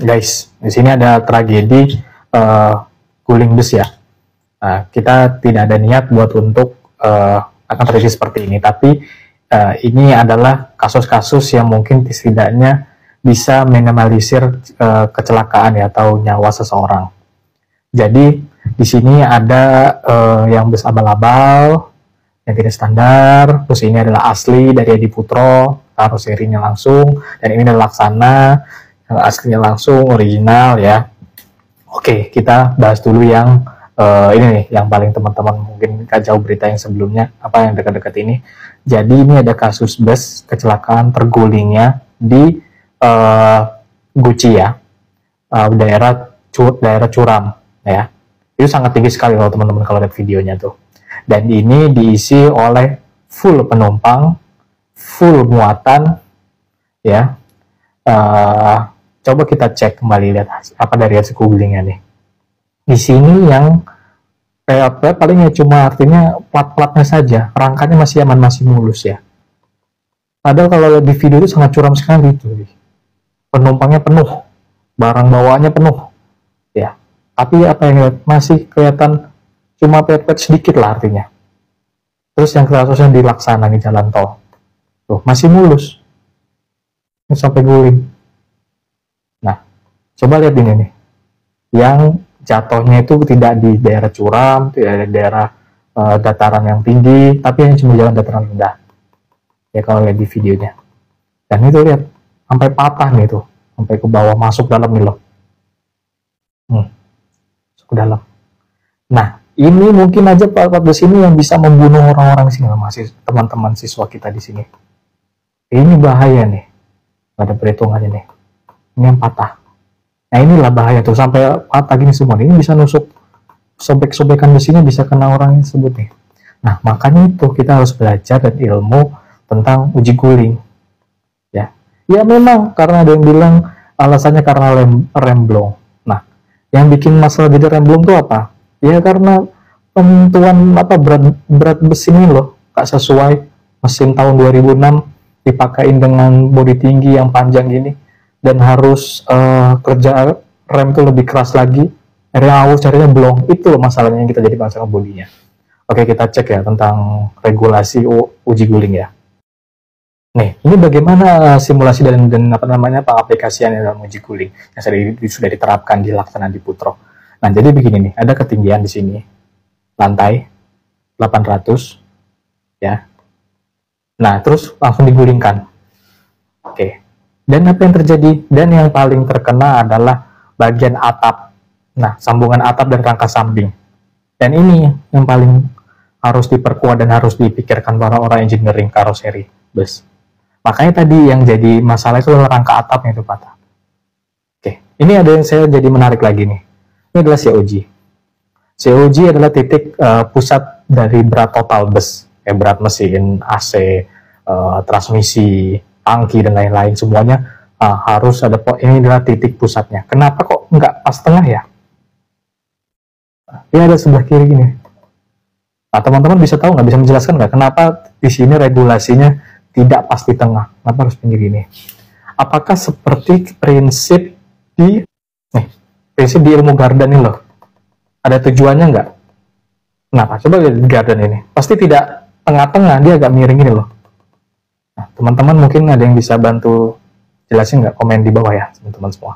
guys, di sini ada tragedi uh, guling bus ya. Nah, kita tidak ada niat buat untuk uh, akan terjadi seperti ini, tapi uh, ini adalah kasus-kasus yang mungkin setidaknya bisa minimalisir uh, kecelakaan ya atau nyawa seseorang. Jadi di sini ada uh, yang bus abal-abal, yang tidak standar, terus ini adalah asli dari Edi Putro, karoserinya langsung, dan ini adalah laksana, aslinya langsung, original ya. Oke, kita bahas dulu yang uh, ini nih, yang paling teman-teman mungkin jauh berita yang sebelumnya, apa yang dekat-dekat ini. Jadi ini ada kasus bus kecelakaan tergulingnya di uh, Guci ya, uh, daerah cu daerah Curam ya. Itu sangat tinggi sekali kalau teman-teman kalau lihat videonya tuh. Dan ini diisi oleh full penumpang, full muatan ya. Uh, coba kita cek kembali lihat apa dari hasil googlingnya nih. Di sini yang apa palingnya cuma artinya plat-platnya saja. Rangkanya masih aman masih mulus ya. Padahal kalau di video itu sangat curam sekali itu penumpangnya penuh barang bawaannya penuh ya. Tapi apa yang lihat masih kelihatan cuma pet-pet sedikit lah artinya. Terus yang kasusnya dilaksanakan di jalan tol. Tuh masih mulus. Sampai guling Coba lihat ini nih, yang jatuhnya itu tidak di daerah curam, tidak di daerah uh, dataran yang tinggi, tapi yang cuma jalan dataran rendah. Ya kalau lihat di videonya. Dan itu lihat, sampai patah nih tuh, sampai ke bawah masuk dalam nih loh. Hmm, masuk ke dalam. Nah, ini mungkin aja Pak di sini yang bisa membunuh orang-orang sini, masih teman-teman siswa kita di sini. Ini bahaya nih, ada perhitungannya nih. Ini yang patah Nah inilah bahaya tuh sampai patah gini semua. Ini bisa nusuk sobek-sobekan besinya bisa kena orang tersebut nih. Nah makanya itu kita harus belajar dan ilmu tentang uji guling. Ya, ya memang karena ada yang bilang alasannya karena rem, remblong. Nah, yang bikin masalah jadi remblong tuh apa? Ya karena penentuan apa berat berat besi ini loh gak sesuai mesin tahun 2006 dipakai dengan bodi tinggi yang panjang gini dan harus uh, kerja rem itu lebih keras lagi. Akhirnya aus carinya belum itu loh masalahnya yang kita jadi masalah bodinya. Oke kita cek ya tentang regulasi uji guling ya. Nih ini bagaimana simulasi dan, dan apa namanya pengaplikasian dalam uji guling yang sudah, sudah diterapkan di laksana di Putro nah jadi begini nih ada ketinggian di sini. Lantai 800 ya. Nah terus langsung digulingkan. Oke dan apa yang terjadi? Dan yang paling terkena adalah bagian atap. Nah, sambungan atap dan rangka samping. Dan ini yang paling harus diperkuat dan harus dipikirkan para orang engineering karoseri bus. Makanya tadi yang jadi masalah itu adalah rangka atapnya itu patah. Oke, ini ada yang saya jadi menarik lagi nih. Ini adalah COG. COG adalah titik uh, pusat dari berat total bus, kayak berat mesin, AC, uh, eh, transmisi, tangki dan lain-lain semuanya uh, harus ada ini adalah titik pusatnya. Kenapa kok nggak pas tengah ya? Ini ada sebelah kiri ini. Nah, teman-teman bisa tahu nggak bisa menjelaskan nggak kenapa di sini regulasinya tidak pas di tengah? Kenapa harus pinggir ini? Apakah seperti prinsip di nih, prinsip di ilmu garden ini loh? Ada tujuannya nggak? Kenapa? Coba lihat garden ini. Pasti tidak tengah-tengah, dia agak miring ini loh. Teman-teman mungkin ada yang bisa bantu jelasin nggak komen di bawah ya, teman-teman semua.